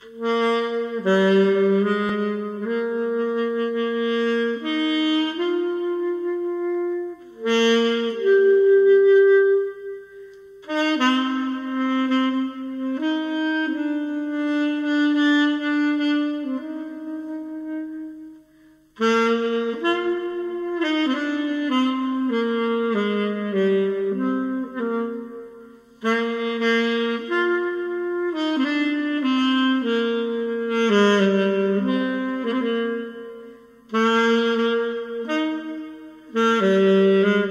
Mm-hmm. Mm-hmm.